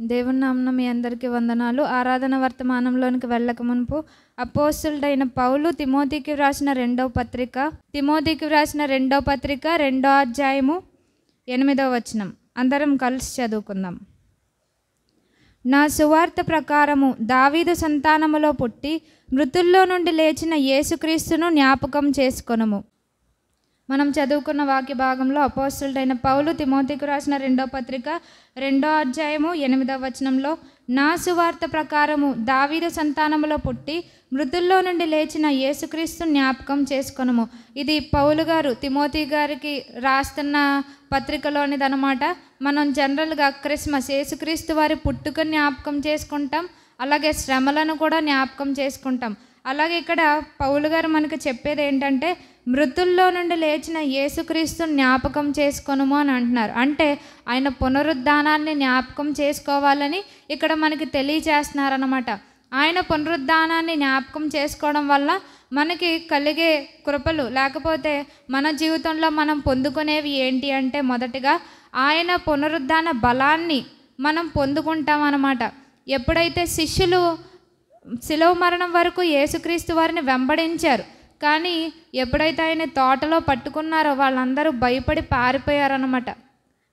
దేవుని నామన మీ అందరికీ వందనాలు. ఆరాధన వర్తమానంలోనికి వెళ్ళక మునుపు అపోస్తుడైన పౌలు తిమోతికి వ్రాసిన రెండవ పత్రిక తిమోతికి వ్రాసిన రెండవ పత్రిక రెండో అధ్యాయము ఎనిమిదవ వచనం. అందరం కలిసి చదువుకుందాం. నా సువార్త ప్రకారము దావీదు సంతానములో పుట్టి మృతుల్లో నుండి లేచిన యేసుక్రీస్తును జ్ఞాపకం చేసుకొనుము. మనం చదువుకున్న వాక్య భాగంలో అపోస్తుడైన పౌలు తిమోతికి రాసిన రెండో పత్రిక రెండో అధ్యాయము ఎనిమిదవ వచనంలో నా సువార్త ప్రకారము దావీద సంతానములో పుట్టి మృతుల్లో నుండి లేచిన యేసుక్రీస్తు జ్ఞాపకం చేసుకునము. ఇది పౌలు గారు తిమోతి గారికి రాస్తున్న పత్రికలోనిదనమాట మనం జనరల్గా క్రిస్మస్ యేసుక్రీస్తు వారి పుట్టుక జ్ఞాపకం చేసుకుంటాం అలాగే శ్రమలను కూడా జ్ఞాపకం చేసుకుంటాం. అలాగే ఇక్కడ పౌలు గారు మనకు చెప్పేది ఏంటంటే మృతుల్లో నుండి లేచిన యేసుక్రీస్తు జ్ఞాపకం చేసుకొనుము అని అంటున్నారు. అంటే ఆయన పునరుద్ధానాన్ని జ్ఞాపకం చేసుకోవాలని ఇక్కడ మనకి తెలియచేస్తున్నారనమాట ఆయన పునరుద్ధానాన్ని జ్ఞాపకం చేసుకోవడం వల్ల మనకి కలిగే కృపలు లేకపోతే మన జీవితంలో మనం పొందుకునేవి ఏంటి అంటే మొదటిగా ఆయన పునరుద్ధాన బలాన్ని మనం పొందుకుంటాం అన్నమాట ఎప్పుడైతే శిష్యులు శిలవ మరణం వరకు యేసుక్రీస్తు వారిని వెంబడించారు. కానీ ఎప్పుడైతే ఆయన తోటలో పట్టుకున్నారో వాళ్ళందరూ భయపడి పారిపోయారనమాట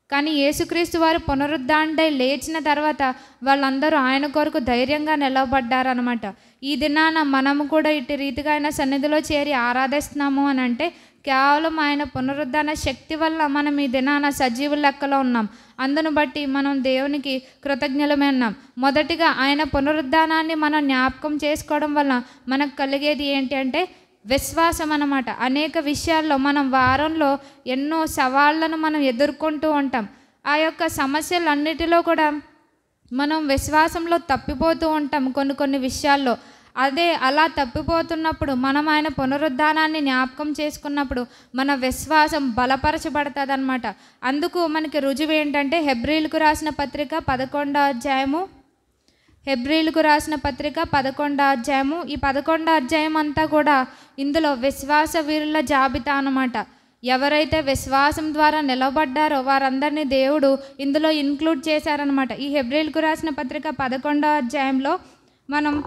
కానీ యేసుక్రీస్తు వారు పునరుద్ధాండై లేచిన తర్వాత వాళ్ళందరూ ఆయన కొరకు ధైర్యంగా నిలబడ్డారనమాట ఈ దినాన మనము కూడా ఇటు రీతిగా ఆయన సన్నిధిలో చేరి ఆరాధిస్తున్నాము అని అంటే కేవలం ఆయన పునరుద్ధరణ శక్తి వల్ల మనం ఈ దినాన సజీవుల లెక్కలో ఉన్నాం. అందును బట్టి మనం దేవునికి కృతజ్ఞులమే ఉన్నాం. మొదటిగా ఆయన పునరుద్ధానాన్ని మనం జ్ఞాపకం చేసుకోవడం వల్ల మనకు కలిగేది ఏంటి అంటే విశ్వాసం అన్నమాట. అనేక విషయాల్లో మనం వారంలో ఎన్నో సవాళ్ళను మనం ఎదుర్కొంటూ ఉంటాం. ఆ యొక్క సమస్యలన్నిటిలో కూడా మనం విశ్వాసంలో తప్పిపోతూ ఉంటాం కొన్ని కొన్ని విషయాల్లో. అదే అలా తప్పిపోతున్నప్పుడు మనం ఆయన పునరుద్ధానాన్ని జ్ఞాపకం చేసుకున్నప్పుడు మన విశ్వాసం బలపరచబడుతుంది అనమాట అందుకు మనకి రుజువు ఏంటంటే హెబ్రిల్కు రాసిన పత్రిక పదకొండో అధ్యాయము. హెబ్రిల్కు రాసిన పత్రిక పదకొండో అధ్యాయము. ఈ పదకొండో అధ్యాయం అంతా కూడా ఇందులో విశ్వాస వీరుల జాబితా అన్నమాట. ఎవరైతే విశ్వాసం ద్వారా నిలబడ్డారో వారందరినీ దేవుడు ఇందులో ఇన్క్లూడ్ చేశారనమాట ఈ హెబ్రిల్కు రాసిన పత్రిక పదకొండో అధ్యాయంలో మనం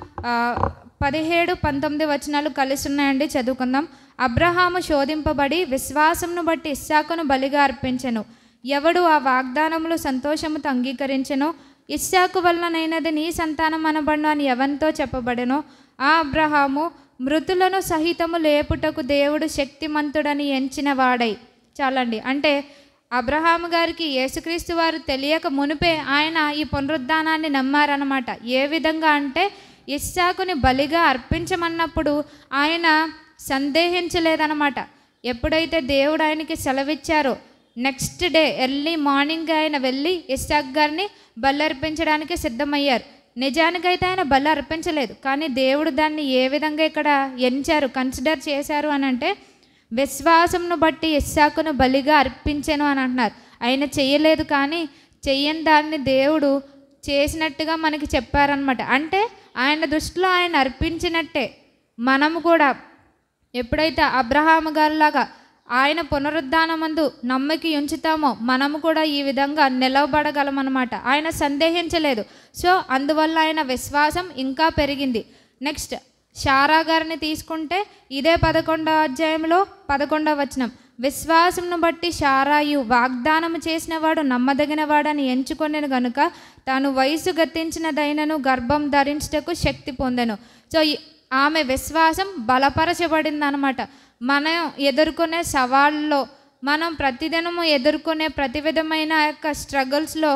పదిహేడు పంతొమ్మిది వచనాలు కలిసి ఉన్నాయండి చదువుకుందాం. అబ్రహాము శోధింపబడి విశ్వాసమును బట్టి ఇస్సాకును బలిగా అర్పించెను. ఎవడు ఆ వాగ్దానములు సంతోషముతో అంగీకరించెనో? ఇస్సాకు వలనైనది నీ సంతానం అనబడిన అని ఎవరితో చెప్పబడెనో? ఆ అబ్రహాము మృతులను సహితము లేపుటకు దేవుడు శక్తిమంతుడని ఎంచిన వాడై చాలండి. అంటే అబ్రహాము గారికి యేసుక్రీస్తు వారు తెలియక మునిపే ఆయన ఈ పునరుద్ధానాన్ని నమ్మారనమాట ఏ విధంగా అంటే ఇస్సాకుని బలిగా అర్పించమన్నప్పుడు ఆయన సందేహించలేదనమాట ఎప్పుడైతే దేవుడు ఆయనకి సెలవిచ్చారో నెక్స్ట్ డే ఎర్లీ మార్నింగ్ ఆయన వెళ్ళి ఇస్సాక్ గారిని బలి అర్పించడానికి సిద్ధమయ్యారు. నిజానికైతే ఆయన బలి అర్పించలేదు కానీ దేవుడు దాన్ని ఏ విధంగా ఇక్కడ ఎంచారు కన్సిడర్ చేశారు అని అంటే విశ్వాసంను బట్టి ఇస్సాకును బలిగా అర్పించాను అని అంటున్నారు. ఆయన చేయలేదు కానీ చెయ్యని దాన్ని దేవుడు చేసినట్టుగా మనకి చెప్పారనమాట అంటే ఆయన దృష్టిలో ఆయన అర్పించినట్టే. మనము కూడా ఎప్పుడైతే అబ్రహాము గారిలాగా ఆయన పునరుద్ధానమందు నమ్మకి ఉంచుతామో మనము కూడా ఈ విధంగా నిలవబడగలమన్నమాట. ఆయన సందేహించలేదు. సో అందువల్ల ఆయన విశ్వాసం ఇంకా పెరిగింది. నెక్స్ట్ షారా గారిని తీసుకుంటే ఇదే పదకొండవ అధ్యాయంలో పదకొండవ వచనం. విశ్వాసంను బట్టి షారాయు వాగ్దానము చేసిన వాడు నమ్మదగిన వాడని ఎంచుకొనెను గనుక తాను వయసు గతించినదైనను గర్భం ధరించుటకు శక్తి పొందెను. సో ఆమె విశ్వాసం బలపరచబడింది అనమాట మనం ఎదుర్కొనే సవాళ్ళలో మనం ప్రతిదినము ఎదుర్కొనే ప్రతి విధమైన యొక్క స్ట్రగుల్స్లో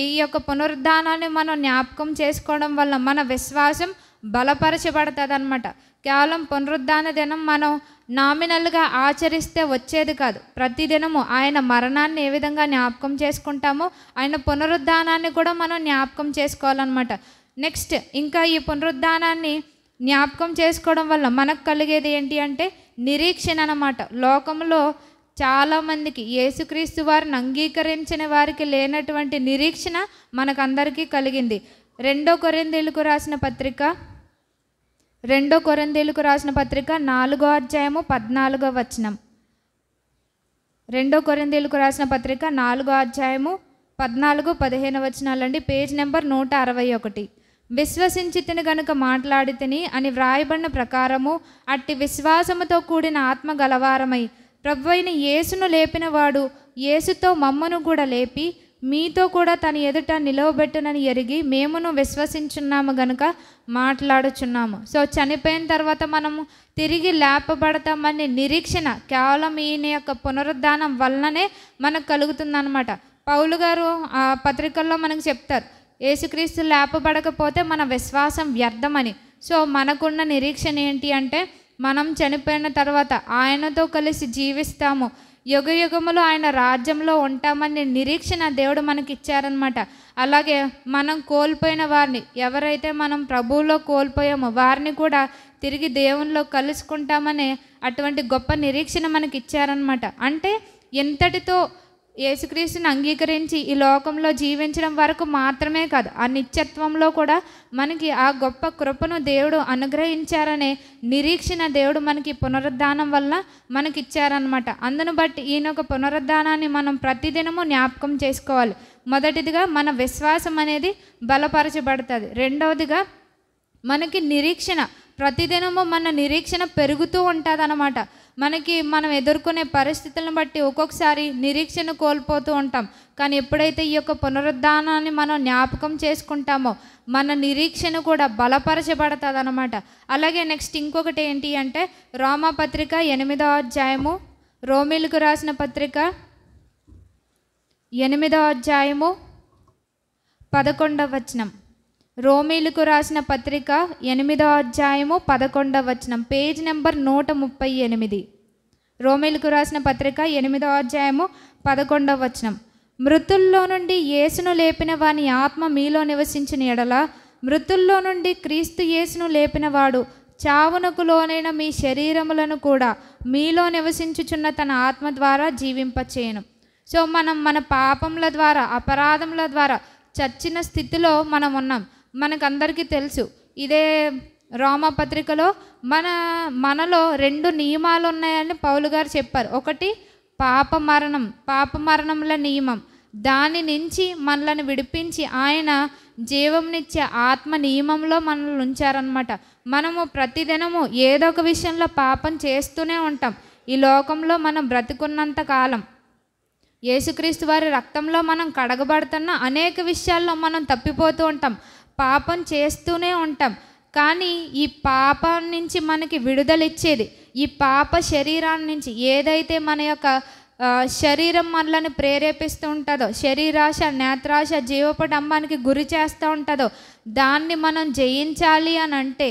ఈ యొక్క పునరుద్ధానాన్ని మనం జ్ఞాపకం చేసుకోవడం వల్ల మన విశ్వాసం బలపరచబడుతుందన్నమాట. కేవలం పునరుద్ధాన దినం మనం నామినల్గా ఆచరిస్తే వచ్చేది కాదు. ప్రతిదినము ఆయన మరణాన్ని ఏ విధంగా జ్ఞాపకం చేసుకుంటామో ఆయన పునరుద్ధానాన్ని కూడా మనం జ్ఞాపకం చేసుకోవాలన్నమాట. నెక్స్ట్ ఇంకా ఈ పునరుద్ధానాన్ని జ్ఞాపకం చేసుకోవడం వల్ల మనకు కలిగేది ఏంటి అంటే నిరీక్షణ అన్నమాట. లోకంలో చాలామందికి యేసుక్రీస్తు వారిని అంగీకరించిన వారికి లేనటువంటి నిరీక్షణ మనకందరికీ కలిగింది. రెండో కొరిందేలుకు రాసిన పత్రిక రెండో కొరందేలుకు రాసిన పత్రిక నాలుగో అధ్యాయము పద్నాలుగో వచనం. రెండో కొరందేలుకు రాసిన పత్రిక నాలుగో అధ్యాయము పద్నాలుగు పదిహేను వచనాలండి. పేజ్ నెంబర్ నూట అరవై ఒకటి. విశ్వసించితిని గనుక మాట్లాడితిని అని వ్రాయబడిన ప్రకారము అట్టి విశ్వాసముతో కూడిన ఆత్మ గలవారమై ప్రభు అయిన యేసును లేపినవాడు యేసుతో మమ్మను కూడా లేపి మీతో కూడా తన ఎదుట నిలవబెట్టునని ఎరిగి మేమును విశ్వసించున్నాము గనుక మాట్లాడుచున్నాము. సో చనిపోయిన తర్వాత మనము తిరిగి లేపబడతామనే నిరీక్షణ కేవలం ఈయన యొక్క పునరుద్ధానం వలననే మనకు కలుగుతుందన్నమాట. పౌలు గారు ఆ పత్రికల్లో మనకు చెప్తారు యేసుక్రీస్తు లేపబడకపోతే మన విశ్వాసం వ్యర్థమని. సో మనకున్న నిరీక్షణ ఏంటి అంటే మనం చనిపోయిన తర్వాత ఆయనతో కలిసి జీవిస్తాము. యుగ యుగములు ఆయన రాజ్యంలో ఉంటామని నిరీక్షణ దేవుడు మనకి ఇచ్చారనమాట అలాగే మనం కోల్పోయిన వారిని ఎవరైతే మనం ప్రభువులో కోల్పోయామో వారిని కూడా తిరిగి దేవునిలో కలుసుకుంటామనే అటువంటి గొప్ప నిరీక్షణ మనకి ఇచ్చారనమాట అంటే ఎంతటితో యేసుక్రీస్తుని అంగీకరించి ఈ లోకంలో జీవించడం వరకు మాత్రమే కాదు ఆ నిత్యత్వంలో కూడా మనకి ఆ గొప్ప కృపను దేవుడు అనుగ్రహించారనే నిరీక్షణ దేవుడు మనకి పునరుద్ధానం వల్ల మనకి ఇచ్చారనమాట అందును బట్టి ఈయన ఒక పునరుద్ధానాన్ని మనం ప్రతిదినము జ్ఞాపకం చేసుకోవాలి. మొదటిదిగా మన విశ్వాసం అనేది బలపరచబడుతుంది. రెండవదిగా మనకి నిరీక్షణ ప్రతిదినము మన నిరీక్షణ పెరుగుతూ ఉంటుంది మనకి మనం ఎదుర్కొనే పరిస్థితులను బట్టి ఒక్కొక్కసారి నిరీక్షణ కోల్పోతూ ఉంటాం. కానీ ఎప్పుడైతే ఈ యొక్క పునరుద్ధానాన్ని మనం జ్ఞాపకం చేసుకుంటామో మన నిరీక్షణ కూడా బలపరచబడుతుంది అనమాట అలాగే నెక్స్ట్ ఇంకొకటి ఏంటి అంటే రోమా పత్రిక ఎనిమిదో అధ్యాయము రోమిలకు రాసిన పత్రిక ఎనిమిదో అధ్యాయము పదకొండవ వచనం. రోమీలకు రాసిన పత్రిక ఎనిమిదో అధ్యాయము పదకొండవ వచనం పేజ్ నెంబర్ నూట ముప్పై ఎనిమిది. రోమీలకు రాసిన పత్రిక ఎనిమిదో అధ్యాయము పదకొండవ వచనం మృతుల్లో నుండి యేసును లేపిన వాని ఆత్మ మీలో నివసించిన ఎడల మృతుల్లో నుండి క్రీస్తు యేసును లేపినవాడు చావునకు లోనైన మీ శరీరములను కూడా మీలో నివసించుచున్న తన ఆత్మ ద్వారా జీవింపచేయను. సో మనం మన పాపముల ద్వారా అపరాధముల ద్వారా చచ్చిన స్థితిలో మనం ఉన్నాం మనకందరికీ తెలుసు. ఇదే రోమా పత్రికలో మన మనలో రెండు నియమాలు ఉన్నాయని పౌలు గారు చెప్పారు. ఒకటి పాప మరణం పాప మరణముల నియమం. దాని నుంచి మనలను విడిపించి ఆయన జీవంనిచ్చే ఆత్మ నియమంలో మనల్ని ఉంచారనమాట మనము ప్రతిదినము ఏదో ఒక విషయంలో పాపం చేస్తూనే ఉంటాం. ఈ లోకంలో మనం బ్రతికున్నంత కాలం యేసుక్రీస్తు వారి రక్తంలో మనం కడగబడుతున్న అనేక విషయాల్లో మనం తప్పిపోతూ ఉంటాం. పాపం చేస్తూనే ఉంటాం. కానీ ఈ పాపం నుంచి మనకి విడుదల ఇచ్చేది ఈ పాప శరీరాన్ని నుంచి ఏదైతే మన యొక్క శరీరం మనల్ని ప్రేరేపిస్తూ ఉంటుందో శరీరాశ నేత్రాశ జీవపడంబానికి గురి చేస్తూ ఉంటుందో దాన్ని మనం జయించాలి అని అంటే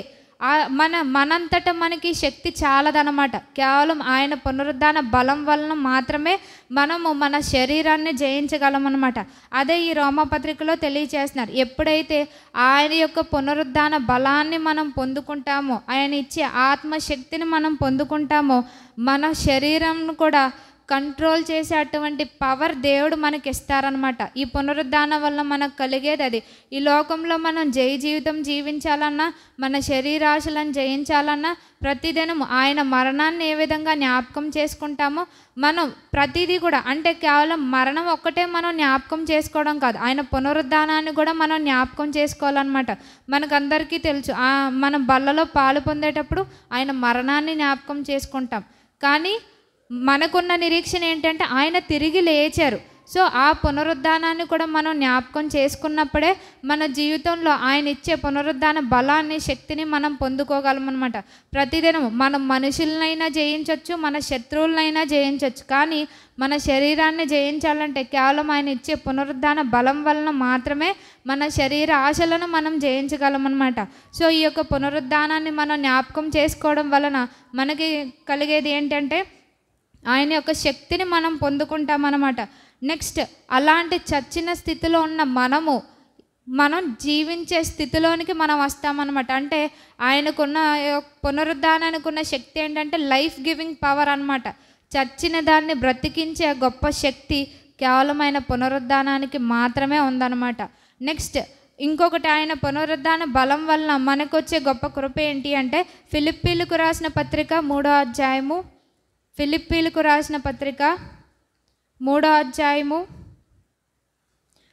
మన మనంతట మనకి శక్తి చాలదనమాట కేవలం ఆయన పునరుద్ధాన బలం వలన మాత్రమే మనము మన శరీరాన్ని జయించగలం అనమాట అదే ఈ రోమపత్రికలో తెలియచేస్తున్నారు. ఎప్పుడైతే ఆయన యొక్క పునరుద్ధాన బలాన్ని మనం పొందుకుంటామో ఆయన ఇచ్చే ఆత్మశక్తిని మనం పొందుకుంటామో మన శరీరంను కూడా కంట్రోల్ చేసే అటువంటి పవర్ దేవుడు మనకి ఇస్తారనమాట ఈ పునరుద్ధానం వల్ల మనకు కలిగేది అది. ఈ లోకంలో మనం జయ జీవితం జీవించాలన్నా మన శరీరాశలను జయించాలన్నా ప్రతిదినం ఆయన మరణాన్ని ఏ విధంగా జ్ఞాపకం చేసుకుంటామో మనం ప్రతిదీ కూడా అంటే కేవలం మరణం ఒక్కటే మనం జ్ఞాపకం చేసుకోవడం కాదు. ఆయన పునరుద్ధానాన్ని కూడా మనం జ్ఞాపకం చేసుకోవాలన్నమాట. మనకందరికీ తెలుసు మనం బల్లలో పాలు పొందేటప్పుడు ఆయన మరణాన్ని జ్ఞాపకం చేసుకుంటాం. కానీ మనకున్న నిరీక్షణ ఏంటంటే ఆయన తిరిగి లేచారు. సో ఆ పునరుద్ధానాన్ని కూడా మనం జ్ఞాపకం చేసుకున్నప్పుడే మన జీవితంలో ఆయన ఇచ్చే పునరుద్ధాన బలాన్ని శక్తిని మనం పొందుకోగలం అనమాట ప్రతిదినం మనం మనుషులనైనా జయించవచ్చు మన శత్రువులనైనా జయించవచ్చు కానీ మన శరీరాన్ని జయించాలంటే కేవలం ఆయన ఇచ్చే పునరుద్ధాన బలం వలన మాత్రమే మన శరీర ఆశలను మనం జయించగలం అనమాట సో ఈ యొక్క పునరుద్ధానాన్ని మనం జ్ఞాపకం చేసుకోవడం వలన మనకి కలిగేది ఏంటంటే ఆయన యొక్క శక్తిని మనం పొందుకుంటామన్నమాట. నెక్స్ట్ అలాంటి చచ్చిన స్థితిలో ఉన్న మనము మనం జీవించే స్థితిలోనికి మనం వస్తామన్నమాట. అంటే ఆయనకున్న పునరుద్ధానానికి ఉన్న శక్తి ఏంటంటే లైఫ్ గివింగ్ పవర్ అన్నమాట. చచ్చిన దాన్ని బ్రతికించే గొప్ప శక్తి కేవలమైన పునరుద్ధానానికి మాత్రమే ఉందన్నమాట. నెక్స్ట్ ఇంకొకటి ఆయన పునరుద్ధాన బలం వలన మనకు వచ్చే గొప్ప కృప ఏంటి అంటే ఫిలిప్పీలకు రాసిన పత్రిక మూడో అధ్యాయము ఫిలిప్పీలకు రాసిన పత్రిక మూడో అధ్యాయము.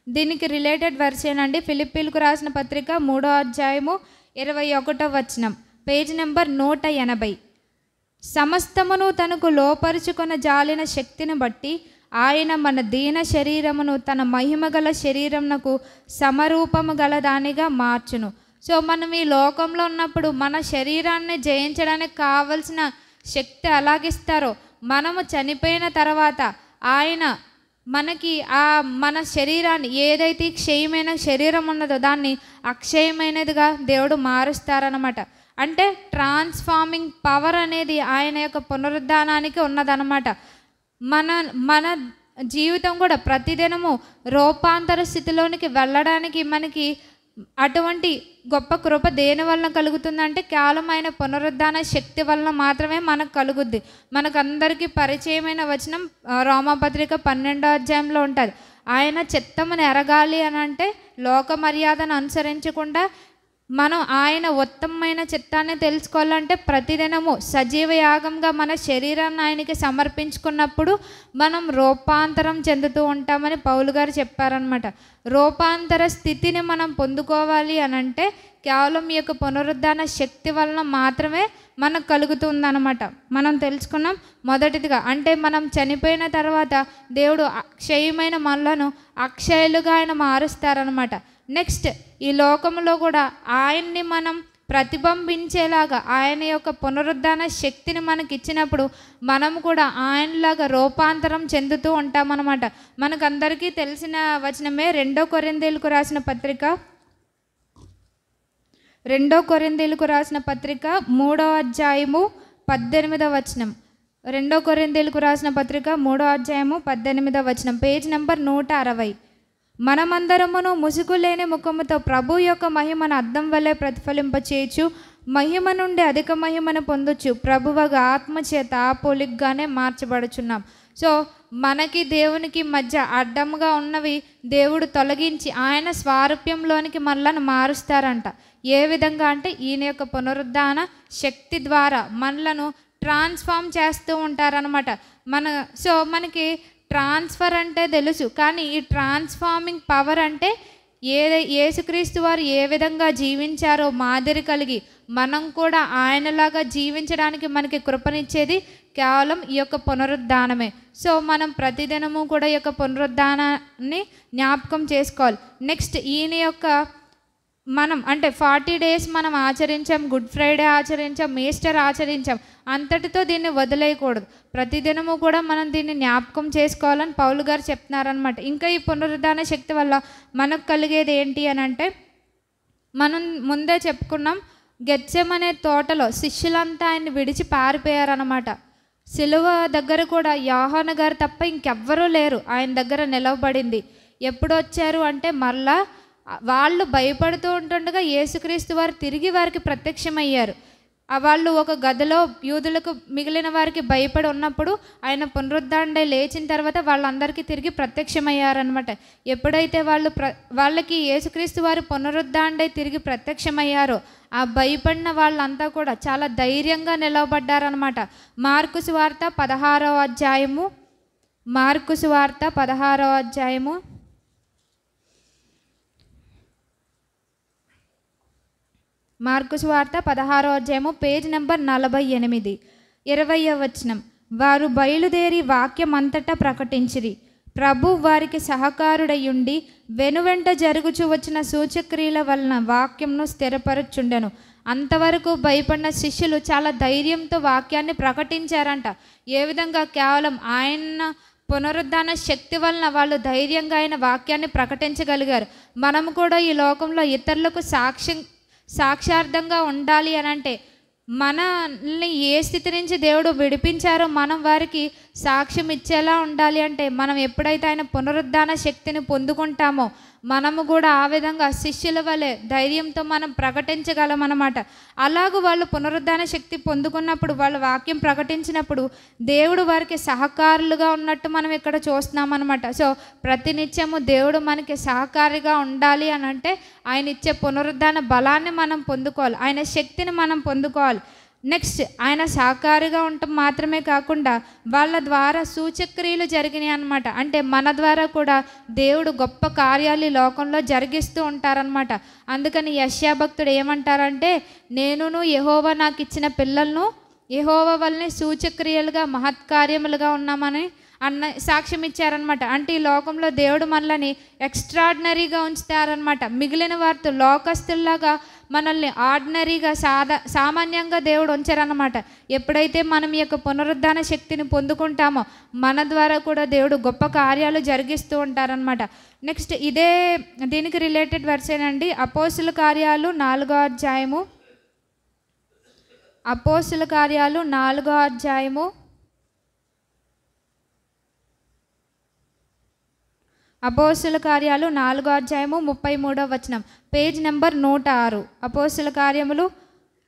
దీనికి రిలేటెడ్ వర్షన్ అండి ఫిలిప్పీలకు రాసిన పత్రిక మూడో అధ్యాయము ఇరవై ఒకటో వచనం. పేజ్ నెంబర్ నూట ఎనభై. సమస్తమును తనకు లోపరుచుకొన జాలిన శక్తిని బట్టి ఆయన మన దీన శరీరమును తన మహిమగల శరీరమునకు సమరూపము గల దానిగా మార్చును. సో మనం ఈ లోకంలో ఉన్నప్పుడు మన శరీరాన్ని జయించడానికి కావలసిన శక్తి అలాగిస్తారో మనము చనిపోయిన తర్వాత ఆయన మనకి ఆ మన శరీరాన్ని ఏదైతే క్షయమైన శరీరం ఉన్నదో దాన్ని అక్షయమైనదిగా దేవుడు మారుస్తారనమాట అంటే ట్రాన్స్ఫార్మింగ్ పవర్ అనేది ఆయన యొక్క పునరుద్ధానానికి ఉన్నదనమాట మన మన జీవితం కూడా ప్రతిదినము రూపాంతర స్థితిలోనికి వెళ్ళడానికి మనకి అటువంటి గొప్ప కృప దేని వలన కలుగుతుందంటే కేవలం ఆయన పునరుద్ధాన శక్తి వలన మాత్రమే మనకు కలుగుద్ది. మనకు అందరికీ పరిచయమైన వచనం రోమపత్రిక పన్నెండో అధ్యాయంలో ఉంటుంది. ఆయన చిత్తము ఎరగాలి అని అంటే లోక మర్యాదను అనుసరించకుండా మనం ఆయన ఉత్తమమైన చిత్తాన్ని తెలుసుకోవాలంటే ప్రతిదినము సజీవ యాగంగా మన శరీరాన్ని ఆయనకి సమర్పించుకున్నప్పుడు మనం రూపాంతరం చెందుతూ ఉంటామని పౌలు గారు చెప్పారనమాట రూపాంతర స్థితిని మనం పొందుకోవాలి అని అంటే కేవలం ఈ యొక్క పునరుద్ధాన శక్తి వలన మాత్రమే మనకు కలుగుతుందనమాట మనం తెలుసుకున్నాం మొదటిదిగా అంటే మనం చనిపోయిన తర్వాత దేవుడు అక్షయమైన మనలను అక్షయులుగా ఆయన మారుస్తారనమాట నెక్స్ట్ ఈ లోకంలో కూడా ఆయన్ని మనం ప్రతిబింబించేలాగా ఆయన యొక్క పునరుద్ధాన శక్తిని మనకి ఇచ్చినప్పుడు మనం కూడా ఆయనలాగా రూపాంతరం చెందుతూ ఉంటామన్నమాట. మనకందరికీ తెలిసిన వచనమే రెండో కొరిందేలకు రాసిన పత్రిక. రెండో కొరిందేలకు రాసిన పత్రిక మూడో అధ్యాయము పద్దెనిమిదవ వచనం. రెండో కొరిందేలకు రాసిన పత్రిక మూడో అధ్యాయము పద్దెనిమిదవ వచనం. పేజ్ నెంబర్ నూట అరవై. మనమందరమును ముసుగులేని ముఖముతో ప్రభు యొక్క మహిమను అద్దం వల్లే ప్రతిఫలింపచేయచ్చు. మహిమ నుండి అధిక మహిమను పొందొచ్చు. ప్రభువగా ఆత్మచేత ఆ పోలిగ్గానే మార్చబడుచున్నాం. సో మనకి దేవునికి మధ్య అడ్డంగా ఉన్నవి దేవుడు తొలగించి ఆయన స్వారూప్యంలోనికి మనలను మారుస్తారంట. ఏ విధంగా అంటే ఈయన యొక్క పునరుద్ధాన శక్తి ద్వారా మనలను ట్రాన్స్ఫామ్ చేస్తూ ఉంటారనమాట మన సో మనకి ట్రాన్స్ఫర్ అంటే తెలుసు కానీ ఈ ట్రాన్స్ఫార్మింగ్ పవర్ అంటే ఏ యేసుక్రీస్తు వారు ఏ విధంగా జీవించారో మాదిరి కలిగి మనం కూడా ఆయనలాగా జీవించడానికి మనకి కృపనిచ్చేది కేవలం ఈ యొక్క పునరుద్ధానమే. సో మనం ప్రతిదినము కూడా ఈ యొక్క పునరుద్ధానాన్ని జ్ఞాపకం చేసుకోవాలి. నెక్స్ట్ ఈయన యొక్క మనం అంటే ఫార్టీ డేస్ మనం ఆచరించాం గుడ్ ఫ్రైడే ఆచరించాం ఈస్టర్ ఆచరించాం అంతటితో దీన్ని వదిలేయకూడదు. ప్రతిదినము కూడా మనం దీన్ని జ్ఞాపకం చేసుకోవాలని పౌలు గారు చెప్తున్నారనమాట ఇంకా ఈ పునరుద్ధాన శక్తి వల్ల మనకు కలిగేది ఏంటి అని అంటే మనం ముందే చెప్పుకున్నాం గెచ్చమనే తోటలో శిష్యులంతా ఆయన్ని విడిచి పారిపోయారనమాట సిలువ దగ్గర కూడా యోహాను గారు తప్ప ఇంకెవ్వరూ లేరు. ఆయన దగ్గర నిలవబడింది. ఎప్పుడు వచ్చారు అంటే మరలా వాళ్ళు భయపడుతూ ఉంటుండగా యేసుక్రీస్తు వారు తిరిగి వారికి ప్రత్యక్షమయ్యారు. వాళ్ళు ఒక గదిలో యూదులకు మిగిలిన వారికి భయపడి ఉన్నప్పుడు ఆయన పునరుద్ధాండే లేచిన తర్వాత వాళ్ళందరికీ తిరిగి ప్రత్యక్షమయ్యారనమాట ఎప్పుడైతే వాళ్ళు ప్ర వాళ్ళకి యేసుక్రీస్తు వారు పునరుద్ధాండే తిరిగి ప్రత్యక్షమయ్యారో ఆ భయపడిన వాళ్ళంతా కూడా చాలా ధైర్యంగా నిలవబడ్డారనమాట మార్కుసు వార్త పదహారవ అధ్యాయము మార్కుసు వార్త పదహారవ అధ్యాయము మార్కుసు వార్త పదహారో అధ్యాయము పేజ్ నెంబర్ నలభై ఎనిమిది. ఇరవయో వచనం. వారు బయలుదేరి వాక్యం అంతటా ప్రకటించిరి. ప్రభు వారికి సహకారుడయుండి వెనువెంట జరుగుచు వచ్చిన సూచక్రియల వలన వాక్యంను స్థిరపరచుండెను. అంతవరకు భయపడిన శిష్యులు చాలా ధైర్యంతో వాక్యాన్ని ప్రకటించారంట. ఏ విధంగా? కేవలం ఆయన పునరుద్ధాన శక్తి వలన వాళ్ళు ధైర్యంగా ఆయన వాక్యాన్ని ప్రకటించగలిగారు. మనం కూడా ఈ లోకంలో ఇతరులకు సాక్ష్యం సాక్షార్థంగా ఉండాలి అని అంటే మనల్ని ఏ స్థితి నుంచి దేవుడు విడిపించారో మనం వారికి సాక్ష్యం ఇచ్చేలా ఉండాలి అంటే మనం ఎప్పుడైతే ఆయన పునరుద్ధాన శక్తిని పొందుకుంటామో మనము కూడా ఆ విధంగా శిష్యుల వలె ధైర్యంతో మనం ప్రకటించగలం అన్నమాట. అలాగూ వాళ్ళు పునరుద్ధాన శక్తి పొందుకున్నప్పుడు వాళ్ళ వాక్యం ప్రకటించినప్పుడు దేవుడు వారికి సహకారులుగా ఉన్నట్టు మనం ఇక్కడ చూస్తున్నాం అనమాట సో ప్రతినిత్యము దేవుడు మనకి సహకారిగా ఉండాలి అని అంటే ఆయన ఇచ్చే పునరుద్ధాన బలాన్ని మనం పొందుకోవాలి. ఆయన శక్తిని మనం పొందుకోవాలి. నెక్స్ట్ ఆయన సహకారిగా ఉండటం మాత్రమే కాకుండా వాళ్ళ ద్వారా సూచక్రియలు జరిగినాయి అనమాట అంటే మన ద్వారా కూడా దేవుడు గొప్ప కార్యాలు ఈ లోకంలో జరిగిస్తూ ఉంటారనమాట అందుకని యశ్యా భక్తుడు ఏమంటారంటే నేనును యహోవా నాకు ఇచ్చిన పిల్లలను యహోవా వల్లనే సూచక్రియలుగా మహత్కార్యములుగా ఉన్నామని అన్న సాక్ష్యం ఇచ్చారనమాట అంటే ఈ లోకంలో దేవుడు మనల్ని ఎక్స్ట్రాడినరీగా ఉంచుతారనమాట మిగిలిన వారితో లోకస్తుల్లాగా మనల్ని ఆర్డినరీగా సాదా సామాన్యంగా దేవుడు ఉంచారన్నమాట. ఎప్పుడైతే మనం ఈ యొక్క పునరుద్ధాన శక్తిని పొందుకుంటామో మన ద్వారా కూడా దేవుడు గొప్ప కార్యాలు జరిగిస్తూ ఉంటారనమాట నెక్స్ట్ ఇదే దీనికి రిలేటెడ్ వర్సేనండి అపోసుల కార్యాలు నాలుగో అధ్యాయము. అపోసుల కార్యాలు నాలుగో అధ్యాయము. అపోస్తుల కార్యాలు నాలుగో అధ్యాయము ముప్పై మూడో వచనం. పేజ్ నెంబర్ నూట ఆరు. అపోస్తుల కార్యములు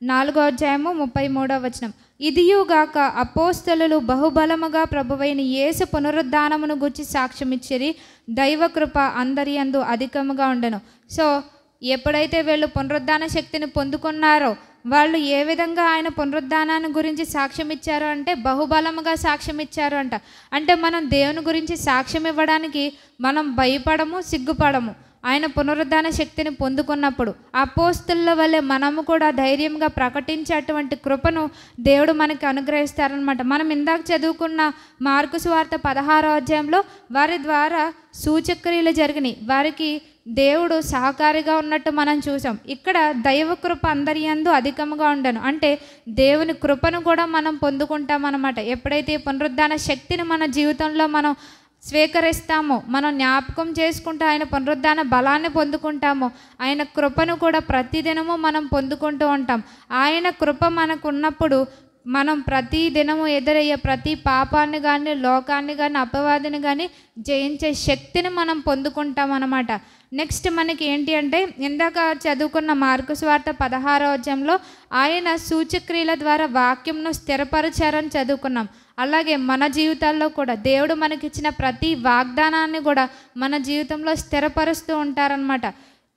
నాలుగో అధ్యాయము ముప్పై మూడో వచనం. ఇదియుగాక అపోస్తలు బహుబలముగా ప్రభువైన యేసు పునరుద్ధానమును గుర్చి సాక్ష్యమిచ్చిరి దైవకృప అందరి అందు అధికముగా ఉండను. సో ఎప్పుడైతే వీళ్ళు పునరుద్ధాన శక్తిని పొందుకున్నారో వాళ్ళు ఏ విధంగా ఆయన పునరుద్ధానాన్ని గురించి సాక్ష్యం ఇచ్చారు అంటే బహుబలముగా సాక్ష్యం ఇచ్చారు అంట. అంటే మనం దేవుని గురించి సాక్ష్యం ఇవ్వడానికి మనం భయపడము సిగ్గుపడము. ఆయన పునరుద్ధాన శక్తిని పొందుకున్నప్పుడు అపోస్తుల వల్లే మనము కూడా ధైర్యంగా ప్రకటించేటువంటి కృపను దేవుడు మనకి అనుగ్రహిస్తారనమాట మనం ఇందాక చదువుకున్న మార్కు వార్త పదహారో అధ్యాయంలో వారి ద్వారా సూచక్రియలు జరిగినాయి. వారికి దేవుడు సహకారిగా ఉన్నట్టు మనం చూసాం. ఇక్కడ దైవ కృప అందరి యందు అధికముగా ఉండను. అంటే దేవుని కృపను కూడా మనం పొందుకుంటాం అనమాట ఎప్పుడైతే పునరుద్ధాన శక్తిని మన జీవితంలో మనం స్వీకరిస్తామో మనం జ్ఞాపకం చేసుకుంటూ ఆయన పునరుద్ధాన బలాన్ని పొందుకుంటామో ఆయన కృపను కూడా ప్రతిదినము మనం పొందుకుంటూ ఉంటాం. ఆయన కృప మనకు ఉన్నప్పుడు మనం ప్రతి దినము ఎదురయ్యే ప్రతి పాపాన్ని కానీ లోకాన్ని కానీ అపవాదిని కానీ జయించే శక్తిని మనం పొందుకుంటాం అన్నమాట నెక్స్ట్ మనకి ఏంటి అంటే ఇందాక చదువుకున్న మార్కు స్వార్థ పదహారో అధ్యాయంలో ఆయన సూచక్రియల ద్వారా వాక్యంను స్థిరపరిచారని చదువుకున్నాం. అలాగే మన జీవితాల్లో కూడా దేవుడు మనకిచ్చిన ప్రతి వాగ్దానాన్ని కూడా మన జీవితంలో స్థిరపరుస్తూ ఉంటారనమాట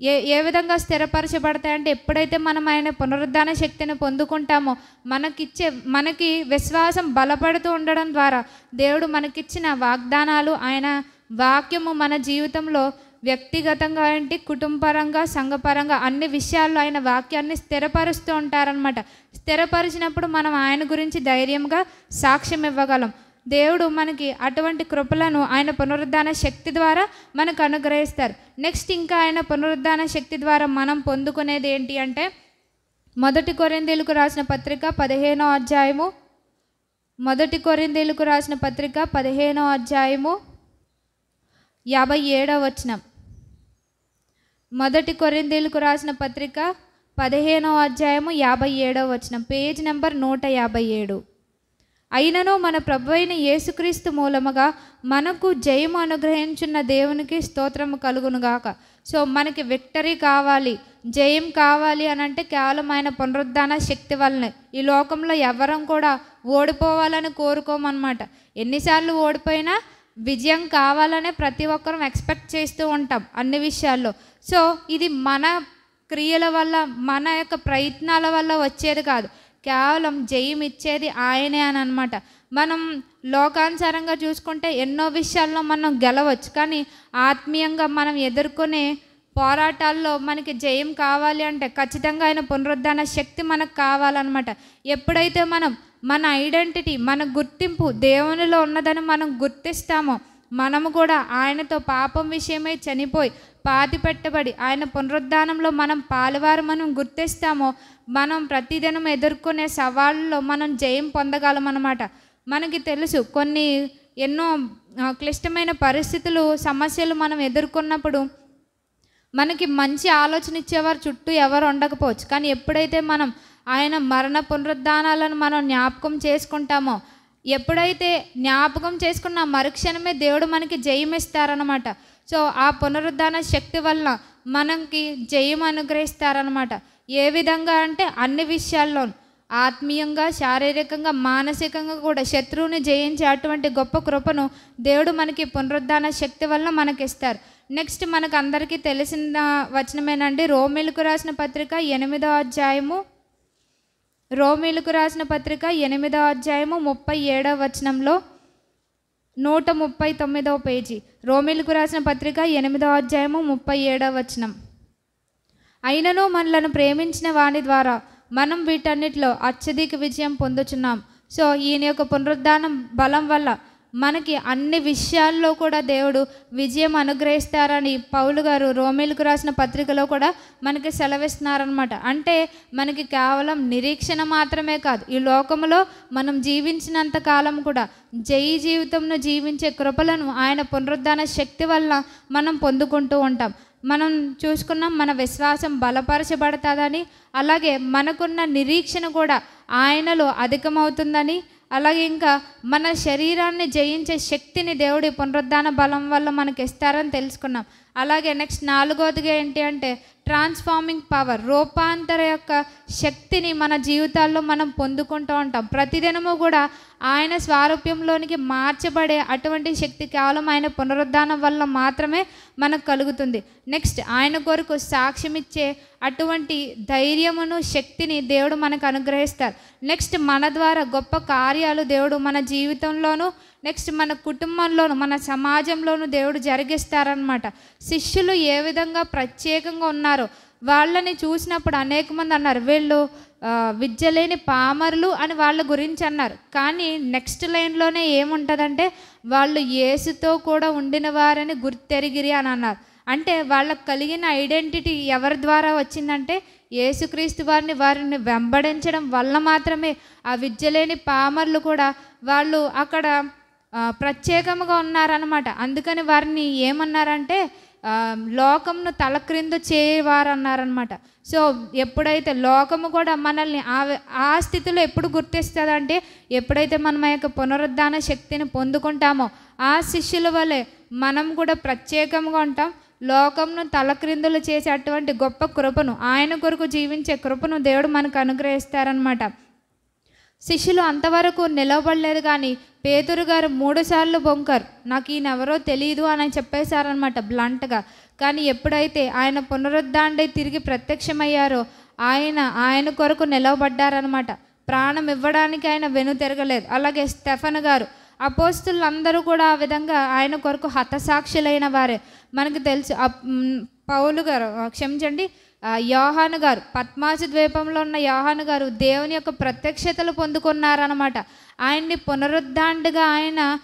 ఏ ఏ విధంగా స్థిరపరచబడతాయంటే ఎప్పుడైతే మనం ఆయన పునరుద్ధాన శక్తిని పొందుకుంటామో మనకిచ్చే మనకి విశ్వాసం బలపడుతూ ఉండడం ద్వారా దేవుడు మనకిచ్చిన వాగ్దానాలు ఆయన వాక్యము మన జీవితంలో వ్యక్తిగతంగా ఏంటి కుటుంబపరంగా సంఘపరంగా అన్ని విషయాల్లో ఆయన వాక్యాన్ని స్థిరపరుస్తూ ఉంటారనమాట స్థిరపరిచినప్పుడు మనం ఆయన గురించి ధైర్యంగా సాక్ష్యం ఇవ్వగలం దేవుడు మనకి అటువంటి కృపలను ఆయన పునరుద్ధాన శక్తి ద్వారా మనకు అనుగ్రహిస్తారు. నెక్స్ట్ ఇంకా ఆయన పునరుద్ధాన శక్తి ద్వారా మనం పొందుకునేది ఏంటి అంటే మొదటి కొరిందేలకు రాసిన పత్రిక పదిహేనో అధ్యాయము. మొదటి కొరిందేలకు రాసిన పత్రిక పదిహేనో అధ్యాయము యాభై ఏడవ వచనం. మొదటి కొరిందేలకు రాసిన పత్రిక పదిహేనో అధ్యాయము యాభై ఏడవ వచనం. పేజ్ నెంబర్ నూట యాభై ఏడు. అయినను మన ప్రభు అయిన యేసుక్రీస్తు మూలముగా మనకు జయము అనుగ్రహించున్న దేవునికి స్తోత్రము కలుగునుగాక. సో మనకి విక్టరీ కావాలి జయం కావాలి అని అంటే కేవలం ఆయన పునరుద్ధాన శక్తి వల్లనే. ఈ లోకంలో ఎవరం కూడా ఓడిపోవాలని కోరుకోమన్నమాట ఎన్నిసార్లు ఓడిపోయినా విజయం కావాలనే ప్రతి ఒక్కరం ఎక్స్పెక్ట్ చేస్తూ ఉంటాం అన్ని విషయాల్లో. సో ఇది మన క్రియల వల్ల మన యొక్క ప్రయత్నాల వల్ల వచ్చేది కాదు. కేవలం జయం ఇచ్చేది ఆయనే అని అనమాట మనం లోకానుసారంగా చూసుకుంటే ఎన్నో విషయాల్లో మనం గెలవచ్చు. కానీ ఆత్మీయంగా మనం ఎదుర్కొనే పోరాటాల్లో మనకి జయం కావాలి అంటే ఖచ్చితంగా ఆయన పునరుద్ధాన శక్తి మనకు కావాలన్నమాట. ఎప్పుడైతే మనం మన ఐడెంటిటీ మన గుర్తింపు దేవునిలో ఉన్నదని మనం గుర్తిస్తామో మనము కూడా ఆయనతో పాపం విషయమై చనిపోయి పాతి పెట్టబడి ఆయన పునరుద్ధానంలో మనం పాలువారు మనం గుర్తిస్తామో మనం ప్రతిదినం ఎదుర్కొనే సవాళ్ళలో మనం జయం పొందగలం అన్నమాట మనకి తెలుసు కొన్ని ఎన్నో క్లిష్టమైన పరిస్థితులు సమస్యలు మనం ఎదుర్కొన్నప్పుడు మనకి మంచి ఆలోచన ఇచ్చేవారు చుట్టూ ఎవరు ఉండకపోవచ్చు. కానీ ఎప్పుడైతే మనం ఆయన మరణ పునరుద్ధానాలను మనం జ్ఞాపకం చేసుకుంటామో ఎప్పుడైతే జ్ఞాపకం చేసుకున్న మరుక్షణమే దేవుడు మనకి జయం ఇస్తారనమాట సో ఆ పునరుద్ధాన శక్తి వలన మనకి జయం అనుగ్రహిస్తారనమాట ఏ విధంగా అంటే అన్ని విషయాల్లో ఆత్మీయంగా శారీరకంగా మానసికంగా కూడా శత్రువుని జయించే అటువంటి గొప్ప కృపను దేవుడు మనకి పునరుద్ధాన శక్తి వలన మనకి ఇస్తారు నెక్స్ట్ మనకు అందరికీ తెలిసిన వచనమేనండి రోమిలకు రాసిన పత్రిక ఎనిమిదో అధ్యాయము రోమిలకు రాసిన పత్రిక ఎనిమిదో అధ్యాయము ముప్పై ఏడవ వచనంలో నూట ముప్పై తొమ్మిదవ పేజీ రోమిలకు రాసిన పత్రిక ఎనిమిదో అధ్యాయము ముప్పై ఏడవ వచనం. అయినను మనలను ప్రేమించిన వాని ద్వారా మనం వీటన్నిటిలో అత్యధిక విజయం పొందుచున్నాం. సో ఈయన యొక్క పునరుద్ధానం బలం వల్ల మనకి అన్ని విషయాల్లో కూడా దేవుడు విజయం అనుగ్రహిస్తారని పౌలు గారు రోమిలకు రాసిన పత్రికలో కూడా మనకి సెలవిస్తున్నారనమాట అంటే మనకి కేవలం నిరీక్షణ మాత్రమే కాదు ఈ లోకములో మనం జీవించినంత కాలం కూడా జై జీవితంను జీవించే కృపలను ఆయన పునరుద్ధాన శక్తి వల్ల మనం పొందుకుంటూ ఉంటాం. మనం చూసుకున్నాం మన విశ్వాసం బలపరచబడతాదని అలాగే మనకున్న నిరీక్షణ కూడా ఆయనలో అధికమవుతుందని అలాగే ఇంకా మన శరీరాన్ని జయించే శక్తిని దేవుడి పునరుద్ధాన బలం వల్ల మనకి ఇస్తారని తెలుసుకున్నాం. అలాగే నెక్స్ట్ నాలుగోదిగా ఏంటి అంటే ట్రాన్స్ఫార్మింగ్ పవర్ రూపాంతర యొక్క శక్తిని మన జీవితాల్లో మనం పొందుకుంటూ ఉంటాం. ప్రతిదినము కూడా ఆయన స్వారూప్యంలోనికి మార్చబడే అటువంటి శక్తి కేవలం ఆయన పునరుద్ధానం వల్ల మాత్రమే మనకు కలుగుతుంది. నెక్స్ట్ ఆయన కొరకు సాక్ష్యం ఇచ్చే అటువంటి ధైర్యమును శక్తిని దేవుడు మనకు అనుగ్రహిస్తారు. నెక్స్ట్ మన ద్వారా గొప్ప కార్యాలు దేవుడు మన జీవితంలోనూ నెక్స్ట్ మన కుటుంబంలోను మన సమాజంలోనూ దేవుడు జరిగిస్తారనమాట శిష్యులు ఏ విధంగా ప్రత్యేకంగా ఉన్నారో వాళ్ళని చూసినప్పుడు అనేక మంది అన్నారు వీళ్ళు విద్య లేని పామర్లు అని వాళ్ళ గురించి అన్నారు. కానీ నెక్స్ట్ లైన్లోనే ఏముంటుందంటే వాళ్ళు యేసుతో కూడా ఉండిన వారని గుర్తెరిగిరి అని అన్నారు. అంటే వాళ్ళకు కలిగిన ఐడెంటిటీ ఎవరి ద్వారా వచ్చిందంటే యేసుక్రీస్తు వారిని వారిని వెంబడించడం వల్ల మాత్రమే ఆ విద్య లేని పామర్లు కూడా వాళ్ళు అక్కడ ప్రత్యేకంగా ఉన్నారనమాట అందుకని వారిని ఏమన్నారంటే లోకంను తలక్రిందు చేయవారు అన్నారనమాట సో ఎప్పుడైతే లోకము కూడా మనల్ని ఆ ఆ స్థితిలో ఎప్పుడు గుర్తిస్తుందంటే ఎప్పుడైతే మనం ఆ యొక్క పునరుద్ధాన శక్తిని పొందుకుంటామో ఆ శిష్యుల వలె మనం కూడా ప్రత్యేకంగా ఉంటాం. లోకంను తలక్రిందులు చేసే అటువంటి గొప్ప కృపను ఆయన కొరకు జీవించే కృపను దేవుడు మనకు అనుగ్రహిస్తారనమాట శిష్యులు అంతవరకు నిలవబడలేదు కానీ పేతురు గారు మూడుసార్లు బొంకర్ నాకు ఈయన ఎవరో తెలియదు అని చెప్పేశారనమాట బ్లంట్గా. కానీ ఎప్పుడైతే ఆయన పునరుద్ధాండే తిరిగి ప్రత్యక్షమయ్యారో ఆయన ఆయన కొరకు నిలవబడ్డారనమాట ప్రాణం ఇవ్వడానికి ఆయన వెను తిరగలేదు. అలాగే స్టెఫన్ గారు అపోస్తులందరూ కూడా ఆ విధంగా ఆయన కొరకు హతసాక్షులైన వారే. మనకు తెలుసు అప్- పౌలు గారు క్షమించండి యోహాను గారు పద్మాసు ద్వీపంలో ఉన్న యోహాను గారు దేవుని యొక్క ప్రత్యక్షతలు పొందుకున్నారనమాట ఆయన్ని పునరుద్ధాండుగా ఆయన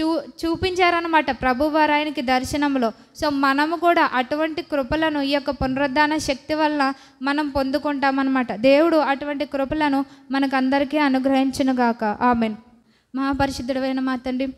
చూ చూపించారనమాట ప్రభువారు ఆయనకి దర్శనంలో సో మనము కూడా అటువంటి కృపలను ఈ యొక్క పునరుద్ధాన శక్తి వల్ల మనం పొందుకుంటామన్నమాట. దేవుడు అటువంటి కృపలను మనకు అందరికీ అనుగ్రహించునుగాక. ఆమెన్. మహాపరిశుద్ధుడైన మా తండ్రి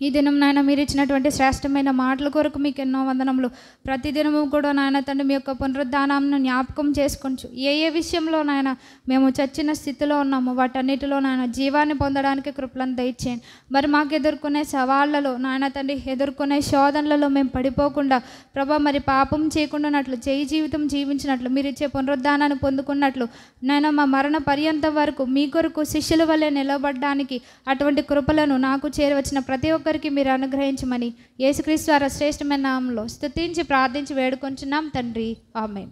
ఈ దినం నాయన మీరు ఇచ్చినటువంటి శ్రేష్టమైన మాటల కొరకు మీకు ఎన్నో వందనములు. ప్రతిదినము కూడా నాయన తండ్రి మీ యొక్క పునరుద్ధానాన్ని జ్ఞాపకం చేసుకొంచు. ఏ ఏ విషయంలో నాయన మేము చచ్చిన స్థితిలో ఉన్నాము వాటన్నిటిలో నాయన జీవాన్ని పొందడానికి కృపలను దయచేయండి. మరి మాకు ఎదుర్కొనే సవాళ్ళలో నాయన తండ్రి ఎదుర్కొనే శోధనలలో మేము పడిపోకుండా ప్రభా మరి పాపం చేయకుండానట్లు జై జీవితం జీవించినట్లు మీరు ఇచ్చే పునరుద్ధానాన్ని పొందుకున్నట్లు నాయన మా మరణ పర్యంతం వరకు మీ కొరకు శిష్యుల వల్లే నిలబడడానికి అటువంటి కృపలను నాకు చేరవచ్చిన ప్రతి ఒక్క ఒక్కరికి మీరు అనుగ్రహించమని యేసుక్రీస్తు వారి శ్రేష్టమైన నామంలో స్తుతించి ప్రార్థించి వేడుకొంచున్నాం తండ్రి. ఆమెన్.